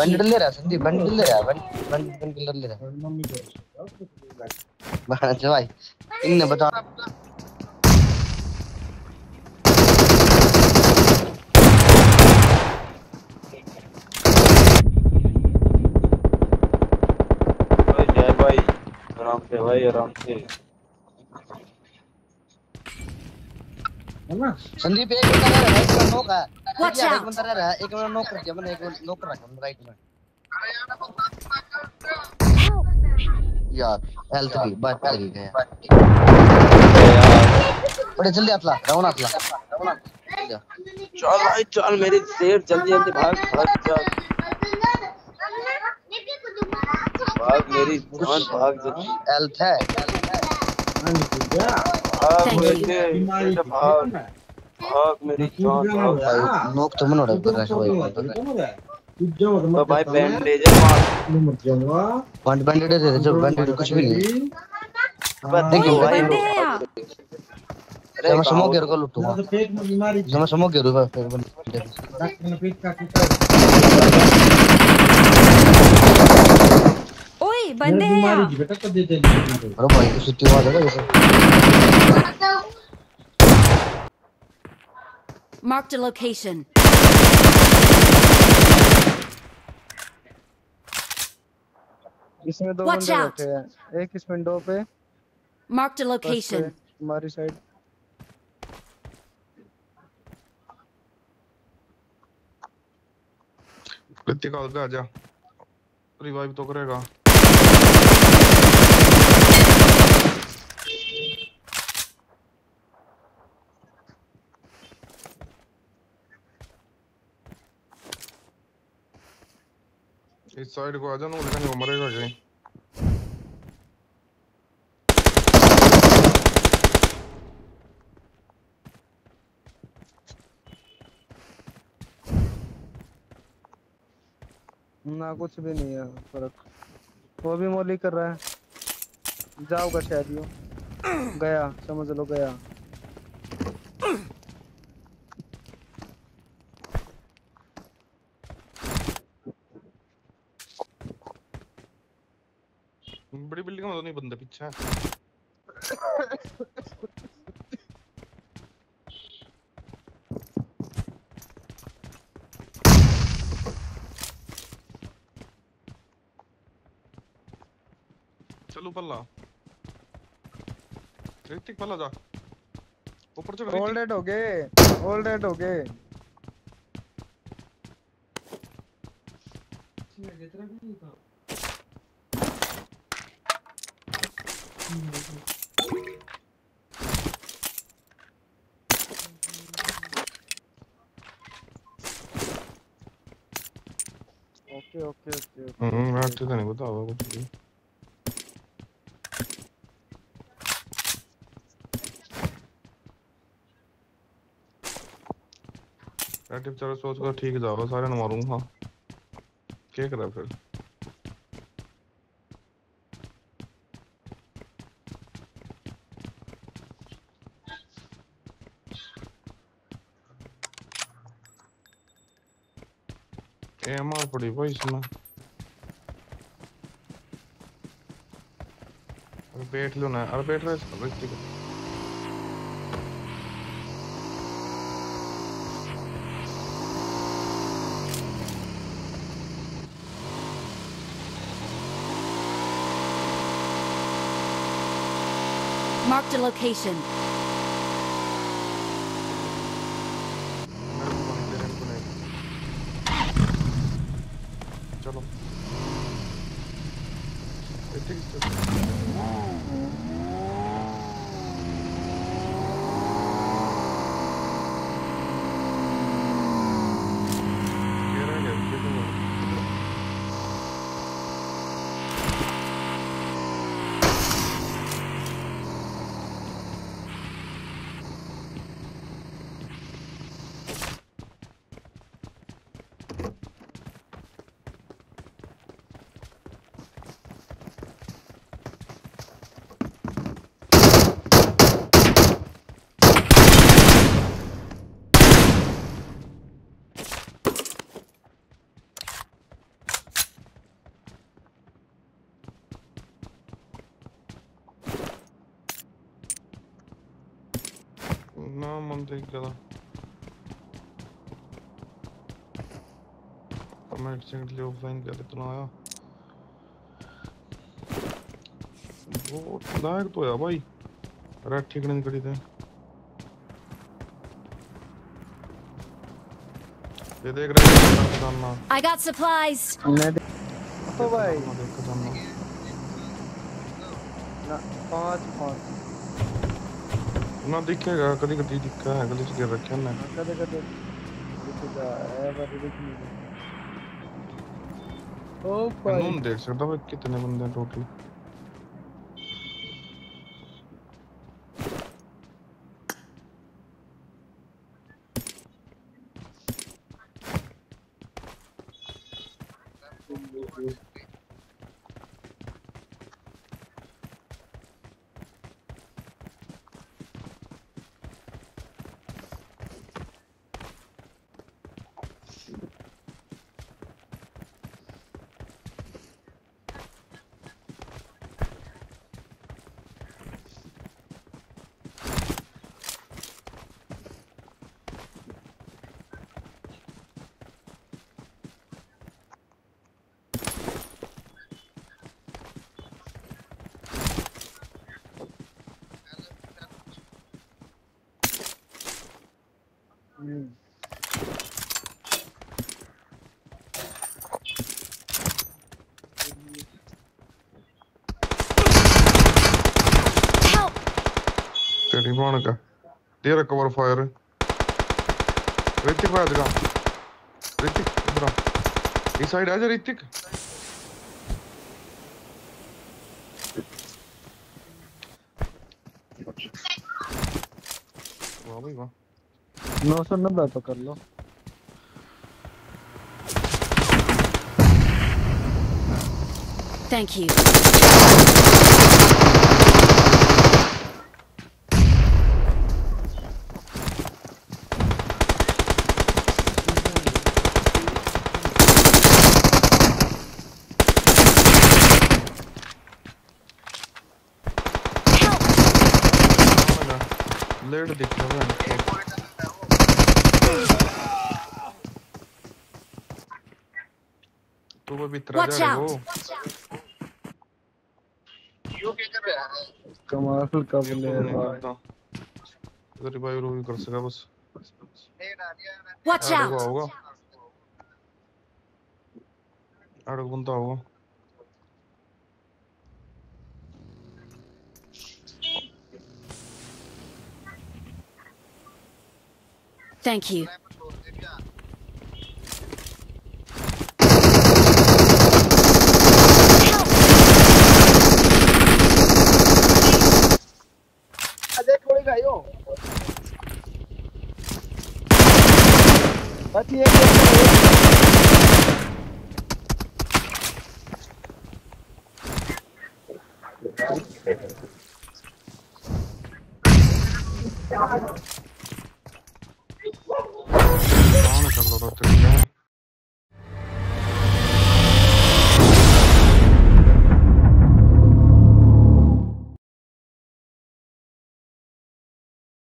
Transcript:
Bundle ले रहा Sandeep bundle ले रहा बंडल बंडल ले रहा बस भाई इनने बता भाई आराम से भाई आराम से संदीप एक बंदा है है Watch out. बंदा रह रहा है एक बंदा नॉक कर दिया मैंने एक नॉक रखा राइट में। यार हेल्थ भी बच गई गया। बड़े जल्दी अतला राउंड अतला चल भाई चल मेरी शेर जल्दी जल्दी भाग भाग चल। भाग मेरी जान भाग जल्दी। हेल्थ है। भाग मेरे भाग। भाग मेरी जान भाग भाई नॉक तो मनोड़ा कर रहा है भाई तो भाई बैंडेज है मार। वन बैंडेड दे दे जो बैंडेड कुछ भी नहीं बस देखिए भाई हैं। अरे मैं समो कहाँ के लुटूँगा। मैं समो के रूपा फिर बंदे ओए बंदे हैं बेटा कब दे यहाँ। अरे भाई की सुत्ती हुआ था जैसे। Marked a location. इसमें दो बंदे बैठे हैं। एक इस विंडो पे। फ़र्स्ट पे, location. हमारी साइड ऋतिक आ जा रिवाइव तो करेगा। इस साइड को आ जा ना लेकिन वो मरेगा कहीं ना कुछ भी नहीं है फ़र्क वो भी मोली कर रहा है जाओगा शायद यो गया समझ लो गया बड़ी बिल्डिंग में तो नहीं बंदे पीछे है चलो पल्ला ऋतिक पल्ला जा ऊपर चढ़ ऑल डेड हो गए ऑल डेड हो गए कुछ भी चलो सोच कर ठीक जाओ सारे मारूँगा क्या करा फिर ammo the device, man. Arbeit Luna, Arbeit Rest, richtig. Marked a location. मन देख गया मैं लिए ऑफलाइन कर इतना आया वो लायक तो है भाई रेड ठीक नहीं करी थे ये देख रहे हैं खजाना I got supplies. मैं तो भाई ना पाँच पाँच ना दिखेगा कभी कभी दिखा है गली से गिर रखे हैं हाँ, कदे कदे दिखता है पर दिख नहीं रहा। ओ भाई कानून देख सकता भाई कितने तेरी बाण का। दे कवर फायर ऋतिक भाई दिखा ऋतिक, इधर इस साइड आ ऋतिक। वाह भाई, वाह। नौ सौ नब्बे तो कर लो Thank you. Help! लेट दिख रहा है तू कोई भीतर आ Watch जा out. वो क्यों क्या कर रहा है कमाल का तो नहीं प्लेयर भाई करता इधर रिवाइव रो कर सका बस नेट आ गया ना Watch आड़ो out! होगा आड़ो बंदा होगा Thank you. Help! अजय थोड़ी Anadolu'da oturacağım.